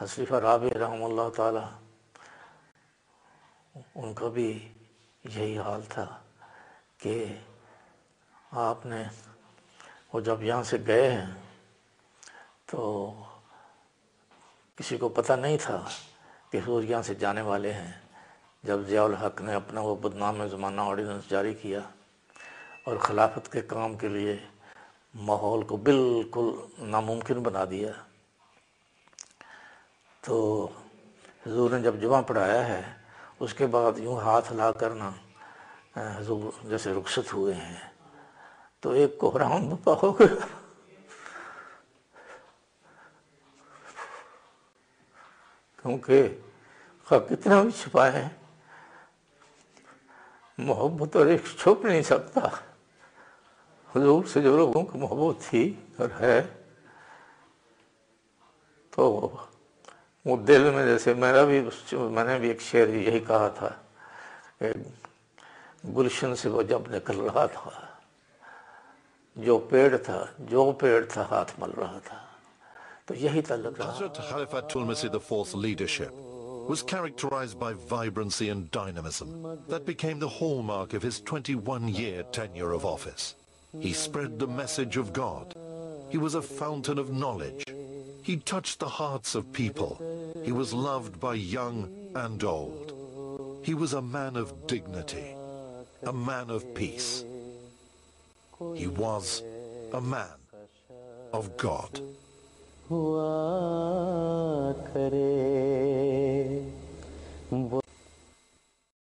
حصیفہ رابع رحم اللہ تعالی، ان کا بھی یہی حال تھا کہ آپ نے، وہ جب یہاں سے گئے ہیں تو کسی کو پتہ نہیں تھا کہ حضور یہاں سے جانے والے ہیں۔ جب ضیاء الحق نے اپنا وہ بدنام زمانہ آرڈیننس جاری کیا اور خلافت کے کام کے لیے ماحول کو بالکل ناممکن بنا دیا۔ तो हजूर ने जब जुमा पढ़ाया है, उसके बाद यूँ हाथ ला करना हजूर जैसे रुखसत हुए हैं। तो एक कोहराम हो गया। क्योंकि कितना भी छुपाए मोहब्बत और एक छुप नहीं सकता। हजूर से जो लोगों की मोहब्बत थी और है तो वो दिल में जैसे मेरा भी मैंने भी एक शेर यही कहा था गुलशन से वो जब निकल रहा था जो पेड़ था जो पेड़ था हाथ मल रहा था तो यही तल्लक रहा Hazrat Khalifatul Masih IV's leadership was characterized by vibrancy and dynamism that became the hallmark of his 21-year tenure of office. He spread the message of God. He was a fountain of knowledge. he touched the hearts of people. He was loved by young and old. He was a man of dignity, a man of peace. He was a man of God.